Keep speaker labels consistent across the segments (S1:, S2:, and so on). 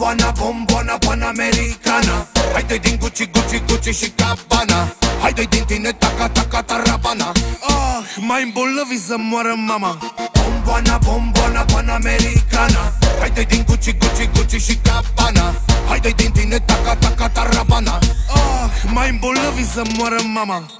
S1: Bomboana, bomboana, panamericana. Hai doi din Gucci, Gucci, Gucci și Cabana. Hai doi din tine, taca, taca, tarabana. Ah, mai îmbolnăvi să moară mama. Bomboana, bomboana, panamericana. Hai doi din Gucci, Gucci, Gucci și Cabana. Hai doi din tine, taca, taca, tarabana. Ah, mai îmbolnăvi să moară mama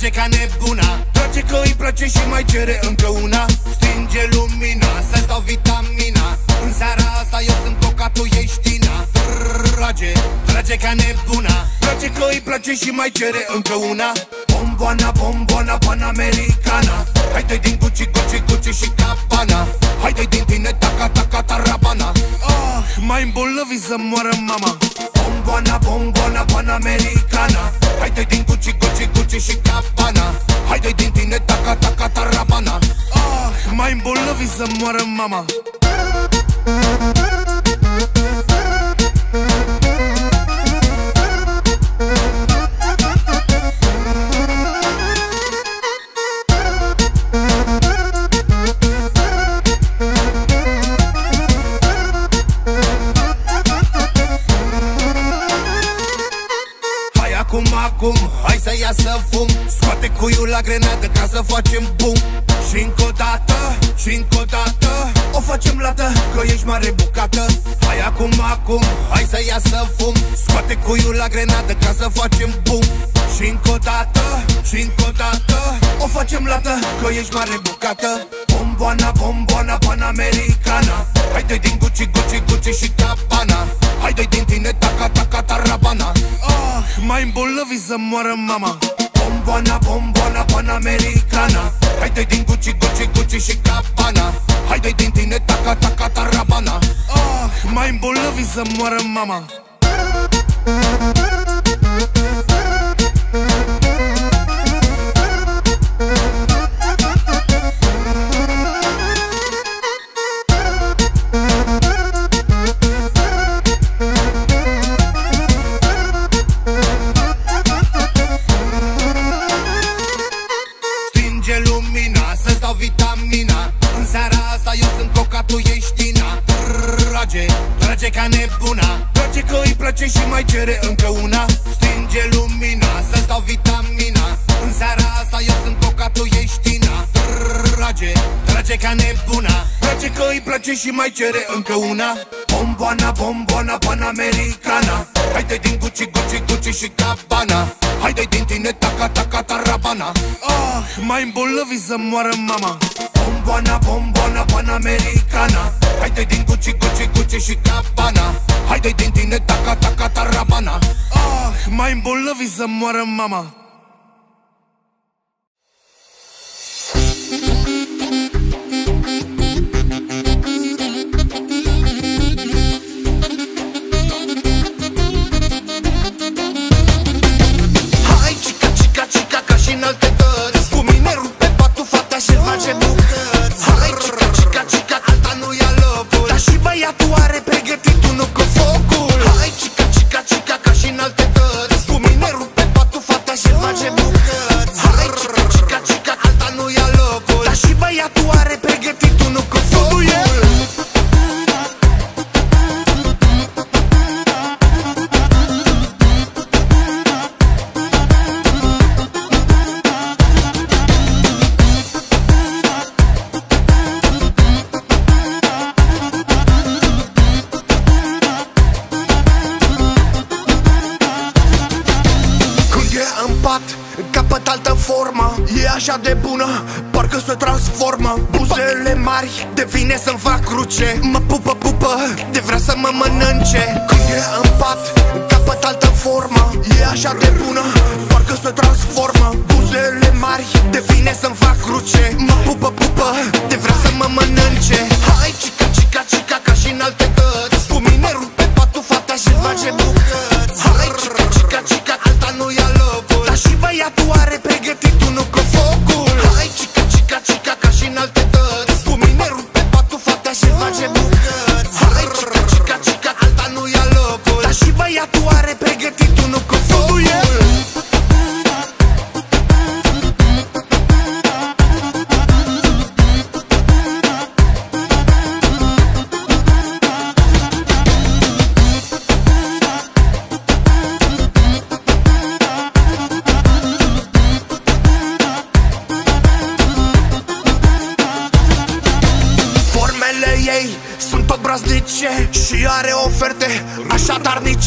S1: trage ca nebuna. Trage că îi place și mai cere încă una Stinge lumina, să-ți dau vitamina. În seara asta eu sunt coca, tu ești tina. Trage, trage ca nebuna. Trage că îi place și mai cere încă una Bomboana, bomboana, panamericana. Hai doi din Gucci, Gucci, Gucci și Cabana Hai doi din tine, taca, taca, tarabana. Ah, mai îmbolnăvi să moară mama Bomboana, bomboana, panamericana. Hai doi din Gucci, Gucci, Gucci și Cabana. Hai doi din tine, taca, taca, tarabana. Ah, mai îmbolnăvi să moară mama la grenadă ca să facem bum și încă o dată, și încă o dată O facem lată, că ești mare bucată. Hai acum, acum, hai să ia să fum. Scoate cuiul la grenadă ca să facem bum și încă o dată, și încă o dată O facem lată, că ești mare bucată. Bomboana, bomboana, panamericana. Hai doi din Gucci, Gucci, Gucci și Cabana. Hai doi din tine, taca, taca, tarabana. Ah, mai îmbolnăvi să moară mama. Bomboana, bomboana, panamericana. Hai doi din Gucci, Gucci, Gucci și Cabana. Hai doi din tine, taca, taca, tarabana. Ah, mai îmbolnăvi să moară mama. Stinge ca nebuna. Trage că îi place și mai cere încă una. Stinge lumina, să-ți dau vitamina. În seara asta eu sunt coca, tu ești tina. Trage, trage ca nebuna. Trage că îi place și mai cere încă una. Bomboana, bomboana, panamericana Hai doi din Gucci, Gucci, Gucci și Cabana. Hai doi din tine, taca, taca, tarabana. Ah, mai îmbolnăvi să moară mama. Bomboana, bomboana, panamericana. Hai doi din Gucci, Gucci, Gucci și Cabana. Hai doi din tine, taca, taca, tarabana. Ah, mai îmbolnăvi să moară mama Dar și băiatul are pregătit unul cu focul Când e în pat, capăt altă formă E așa de bună, parcă se transformă. Buzele mari, devine să-mi fac cruce. Mă pupă, pupă, de vrea să mă mănânce. Când e în pat, capăt altă formă E așa de bună, parcă se transformă. Buzele mari, devine să-mi fac cruce. Mă pupă, pupă, de vrea să mă mănânce. Hai, cica, cica, cica, ca și în alte dăți Cu mine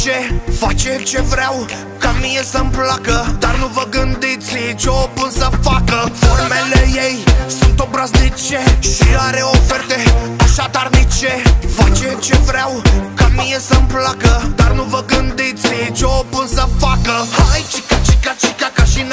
S1: darnice Face ce vreau ca mie să-mi placă Dar nu vă gândiți ce o pun să facă. Formele ei sunt obraznice Și are oferte așa darnice Face ce vreau ca mie să-mi placă Dar nu vă gândiți ce o pun să facă. Hai cica, cica, cica ca și în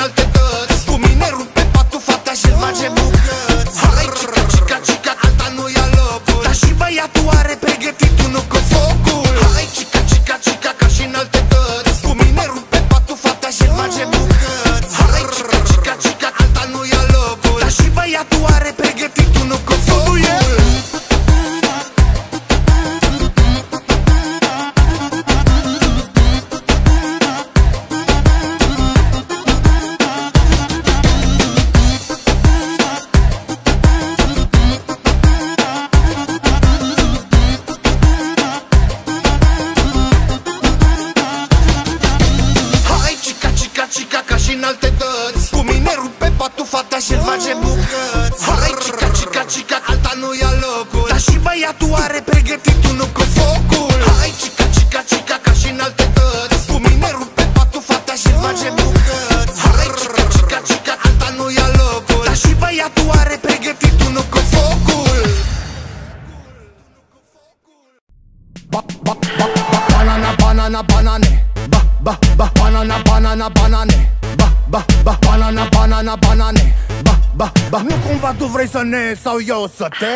S1: banana, banana, banane. Ba, ba, ba, nu cumva tu vrei să ne sau eu să te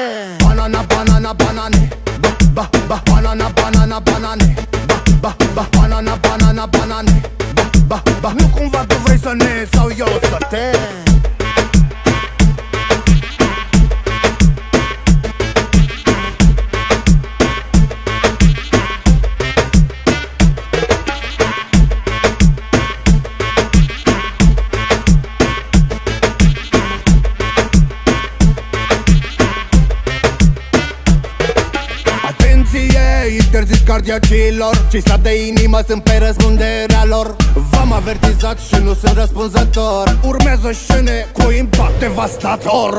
S1: Banana, banana, banane. Ba, ba, ba, banana, banana, banane interzis cardiacilor. Cei stat de inimă sunt pe răspunderea lor. V-am avertizat și nu sunt răspunzător. Urmează scene cu impact devastator.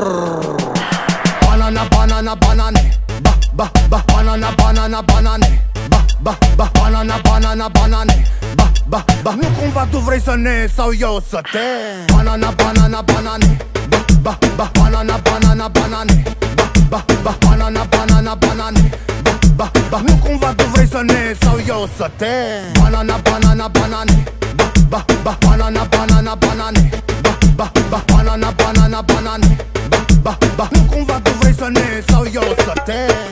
S1: Banana, banana, banane. Ba, ba, ba, banana, banana, banane. Ba, ba, ba, banana, banana, banane. Ba, ba, ba, nu cumva tu vrei să ne sau eu să te? Banana, banana, banane Ba, ba, ba, banana, banana, banane. Ba, ba, ba, banana, banana, banane. Ba, ba, ba, nu cumva tu vrei să ne sau eu să te Banana, banana, banane. Ba, ba, ba, banana, banana, banane. Ba, ba, ba, banana, banana, banane. Ba, ba, ba, nu cumva tu vrei să ne sau eu să te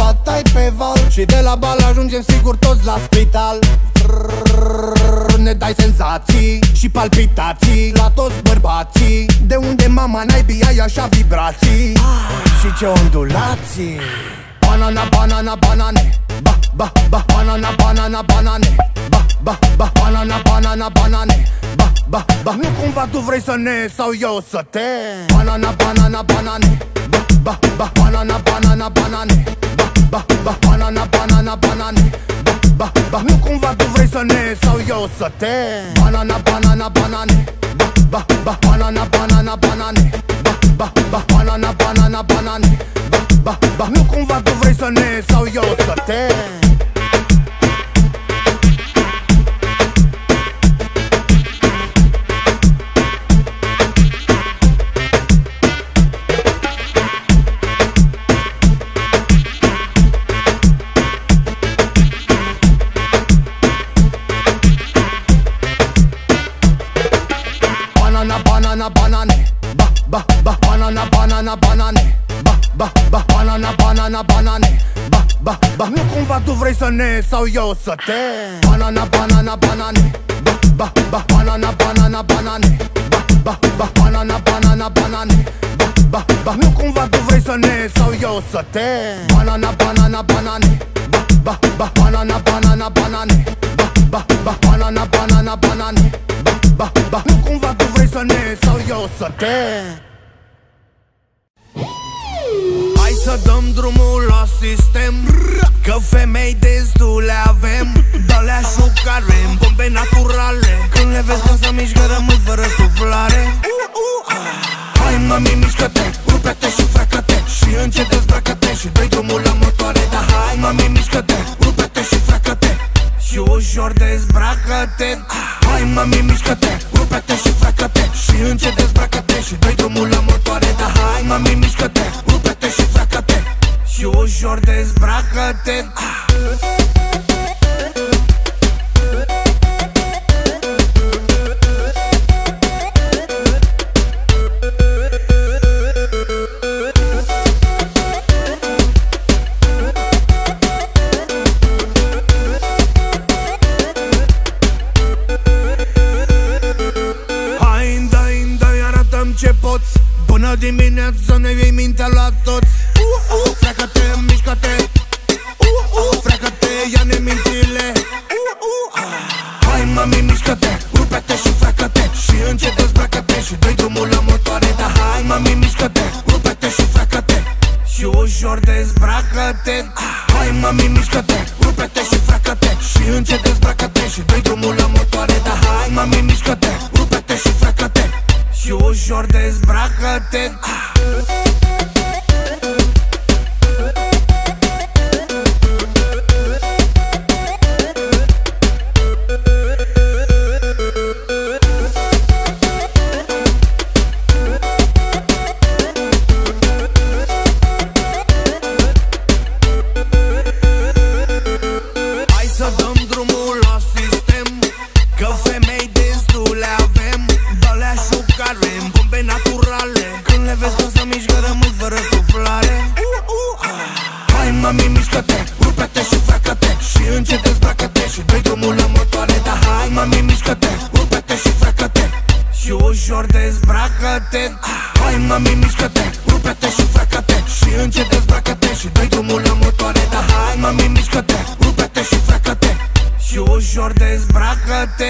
S1: hal, fata pe val. Și de la bal ajungem sigur toți la spital. Trrrr, Ne dai senzații și palpitații La toți bărbații. De unde mama naibii ai așa vibrații? Și ce ondulații? Banana, banana, banane. Ba, ba, ba, banana, banana, banane. Ba, ba, ba, banana, banana, banane. Ba, ba, ba, nu cumva tu vrei să ne sau eu să te? Banana, banana, banane. Ba, ba, ba, banana, banana, banane Ba, ba, ba, banana, banana, banane Ba, ba, ba, nu cumva tu vrei să ne sau eu să te? Banana, banana, banane Ba, ba, ba, banana, banana, banane Ba, ba, ba, banana, banana, banane Ba, ba, ba, nu cumva tu vrei să ne sau eu să te Ba, ba, ba, nu cumva tu vrei să ne sau eu să te? Banana, banana, banane. Ba, ba, ba, banana, banana, banane. Ba, ba, ba, banana, banana, banane. Ba, ba, ba, nu cumva tu vrei să ne sau eu să te? Banana, banana, banane. Ba, ba, ba, banana, banana, banane. Ba, ba, ba. Banana, banana, banane. Ba, ba, ba. Nu cumva tu vrei să ne Sau eu să te să dăm drumul la sistem Că femei destule avem. Dă-le așucare în bombe naturale. Când le vezi că se mișcă rămâi fără suflare. Hai mami mișcă-te, rupe-te și frecă-te Și încet dezbracă-te și dă drumul la motoare. Da hai mami mișcă-te, rupe-te și frecă-te Și ușor dezbracă-te. Hai mami mișcă-te, rupe-te și frecă-te Și încet Până dimineață ne iei mintea la toți. Uh, uh, Frecă-te, mișcă-te. Uh, uh, Frecă-te, ia-ne mințile uh, uh, Hai mami, mișcă-te, rupe-te și frecă-te Și încet dezbracă-te și dă drumul la motoare Da hai mami, mișcă-te, rupe-te și frecă-te Și ușor dezbracă-te. Hai mami, mișcă-te, rupe-te și frecă-te Și încet dezbracă-te și dă drumul la motoare Da hai mami, mișcă-te, dezbracă-te mami mișcă-te, rupe-te și frecă-te Și încet dezbracă-te și dă drumul la motoare Da hai mami mișcă-te, rupe-te și frecă-te Și ușor dezbracă-te. Hai mami mișcă-te, rupe-te și frecă-te Și încet dezbracă-te și dă drumul la motoare Da hai mami mișcă-te, rupe-te și frecă-te Și ușor dezbracă-te